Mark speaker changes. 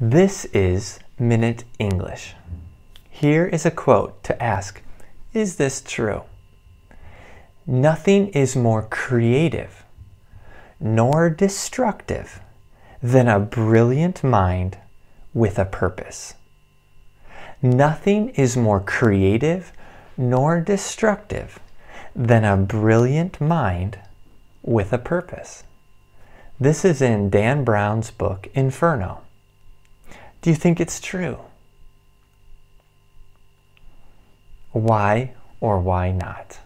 Speaker 1: This is Minute English. Here is a quote to ask Is this true? Nothing is more creative nor destructive than a brilliant mind with a purpose. Nothing is more creative nor destructive than a brilliant mind with a purpose. This is in Dan Brown's book, Inferno. Do you think it's true? Why or why not?